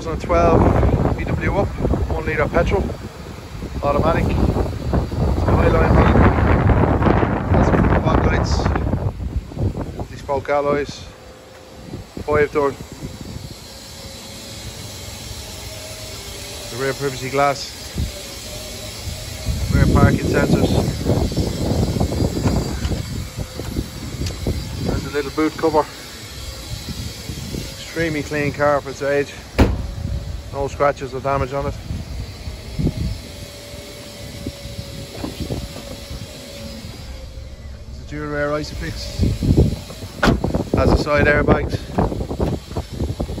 2012 VW up, 1 litre petrol, automatic, Highline has fog lights, multi-spoke alloys, 5 door, the rear privacy glass, rear parking sensors, and the little boot cover. Extremely clean car for its age. No scratches or damage on it. It's a dual rear Isofix. Has the side airbags.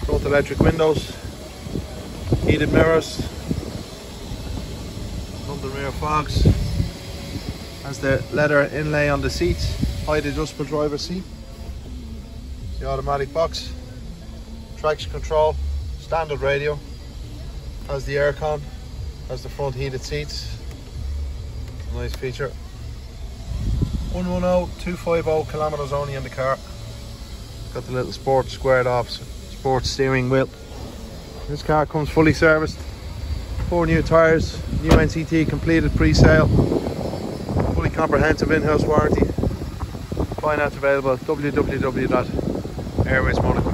Front electric windows. Heated mirrors. Front and rear fogs. Has the leather inlay on the seats. Height adjustable driver seat. The automatic box traction control, standard radio, has the aircon, has the front heated seats, nice feature. 110-250 kilometers only in the car. Got the little sport squared off sports steering wheel. This car comes fully serviced, four new tyres, new NCT completed pre-sale, fully comprehensive in-house warranty. Finance available at www.airwaysmonaco